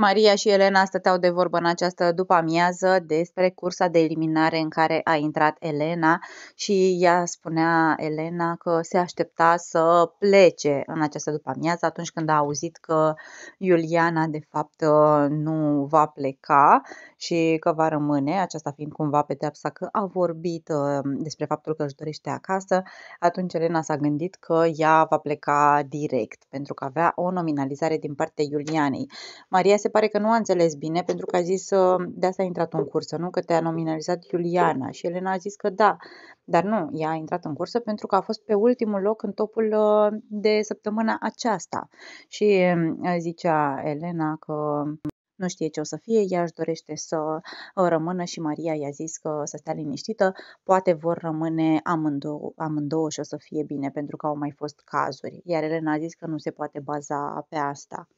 Maria și Elena stăteau de vorbă în această după-amiază despre cursa de eliminare în care a intrat Elena și ea spunea Elena că se aștepta să plece în această după-amiază atunci când a auzit că Iuliana de fapt nu va pleca și că va rămâne, aceasta fiind cumva pedeapsa că a vorbit despre faptul că își dorește acasă, atunci Elena s-a gândit că ea va pleca direct pentru că avea o nominalizare din partea Iulianei. Maria se pare că nu a înțeles bine pentru că a zis de asta a intrat în cursă, nu? Că te-a nominalizat Iuliana și Elena a zis că da, dar nu, ea a intrat în cursă pentru că a fost pe ultimul loc în topul uh, de săptămâna aceasta. Și uh, zicea Elena că nu știe ce o să fie, ea își dorește să uh, rămână și Maria i-a zis că să stea liniștită, poate vor rămâne amândouă, amândouă și o să fie bine pentru că au mai fost cazuri. Iar Elena a zis că nu se poate baza pe asta.